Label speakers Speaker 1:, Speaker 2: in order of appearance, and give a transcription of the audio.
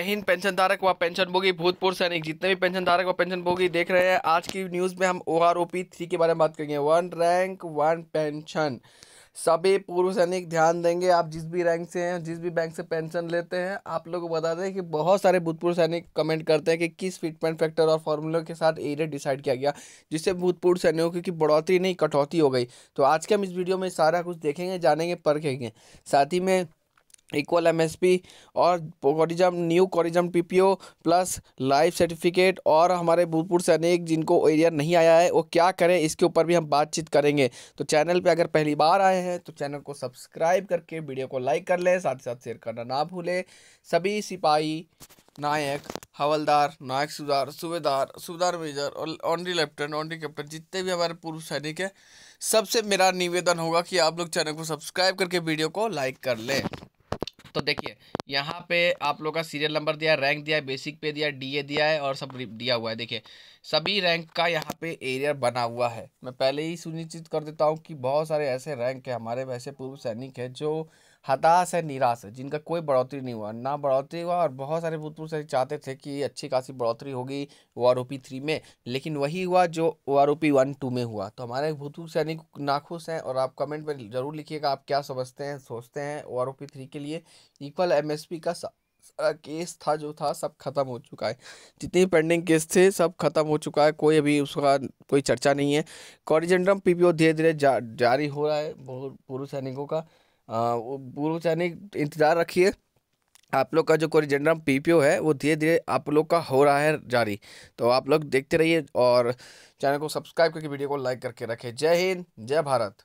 Speaker 1: Hind pension धारक व pension भोगी भूतपूर्व सैनिक। जितने भी पेंशन धारक व पेंशन भोगी देख रहे हैं, आज की न्यूज़ में हम O R O P three के बारे में बात करेंगे। वन रैंक वन पेंशन सभी पूर्व सैनिक ध्यान देंगे। आप जिस भी रैंक से हैं, जिस भी बैंक से पेंशन लेते हैं, आप लोग को बता दें कि बहुत सारे भूतपूर्व सैनिक कमेंट करते हैं कि किस फिटमेंट फैक्टर और फॉर्मूला के साथ एरिया डिसाइड किया गया, जिससे भूतपूर्व सैनिकों की बढ़ोतरी नहीं, कटौती हो गई। तो आज के हम इस वीडियो में सारा कुछ देखेंगे, जानेंगे, परखेंगे। साथ ही में इक्वल एमएसपी और corrigendum new corrigendum PPO plus life certificate और हमारे भूतपूर्व सैनिक जिनको एरिया नहीं आया है, वो क्या करें? इसके ऊपर भी हम बातचीत करेंगे। तो चैनल पे अगर पहली बार आए हैं तो चैनल को सब्सक्राइब करके वीडियो को लाइक कर लें, साथ ही साथ शेयर करना ना भूलें। सभी सिपाही, नायक, हवलदार, नायक सुधार, सूबेदार सूबेदार मेजर और ऑनरी लेफ्टिनेंट ऑनरी कैप्टन जितने भी हमारे पूर्व सैनिक हैं, सबसे मेरा निवेदन होगा कि आप लोग चैनल को सब्सक्राइब करके वीडियो को लाइक कर लें। तो देखिए, यहाँ पे आप लोग का सीरियल नंबर दिया है रैंक दिया है बेसिक पे दिया डीए दिया है और सब दिया हुआ है। देखिए, सभी रैंक का यहाँ पे एरियर बना हुआ है। मैं पहले ही सुनिश्चित कर देता हूँ कि बहुत सारे ऐसे रैंक हैं, हमारे वैसे पूर्व सैनिक हैं जो हताश है निराश है जिनका कोई बढ़ोतरी नहीं हुआ। ना बढ़ोतरी हुआ और बहुत सारे भूतपूर्व सैनिक चाहते थे कि अच्छी खासी बढ़ोतरी होगी O R O P three में लेकिन वही हुआ जो O R O P one two में हुआ। तो हमारे भूतपूर्व सैनिक नाखुश हैं और आप कमेंट में ज़रूर लिखिएगा आप क्या समझते हैं सोचते हैं O R O P three के लिए। इक्वल एम एस पी का केस था जो था सब खत्म हो चुका है। जितने पेंडिंग केस थे सब खत्म हो चुका है। कोई अभी उसका कोई चर्चा नहीं है। कॉरिजेंडम पीपीओ धीरे धीरे जा, जारी हो रहा है पूर्व सैनिकों का। पूर्व सैनिक इंतज़ार रखिए। आप लोग का जो कोरिजेंडम पीपीओ है, वो धीरे धीरे आप लोग का हो रहा है जारी। तो आप लोग देखते रहिए और चैनल को सब्सक्राइब करके वीडियो को लाइक करके रखें। जय हिंद, जय भारत।